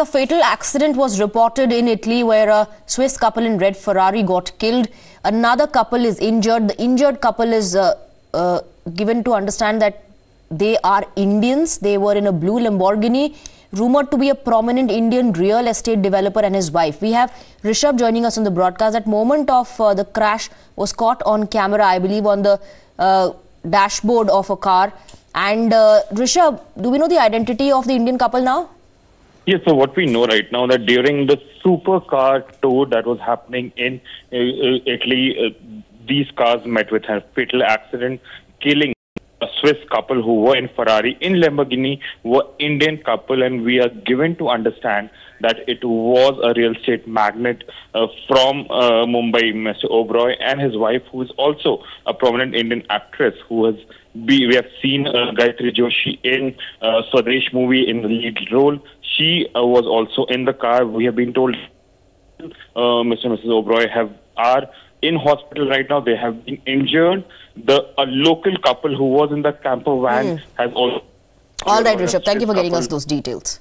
A fatal accident was reported in Italy where a Swiss couple in red Ferrari got killed. Another couple is injured. The injured couple is uh, uh, given to understand that they are Indians. They were in a blue Lamborghini, rumored to be a prominent Indian real estate developer and his wife. We have Rishabh joining us on the broadcast. That moment of uh, the crash was caught on camera, I believe, on the uh, dashboard of a car. And uh, Rishabh, do we know the identity of the Indian couple now? Yes, so what we know right now that during the supercar tour that was happening in uh, uh, Italy, uh, these cars met with a fatal accident, killing Swiss couple who were in Ferrari. In Lamborghini were Indian couple, and we are given to understand that it was a real estate magnate uh, from uh, Mumbai, Mr. Oberoi, and his wife, who is also a prominent Indian actress who has be, we have seen uh, Gayatri Joshi in uh, Swadesh movie in the lead role. She uh, was also in the car. We have been told uh, Mr. and Mrs. Oberoi have are in hospital right now. They have been injured. The a local couple who was in the camper van hmm. has also. All right, Rishabh. Thank you for getting us those details.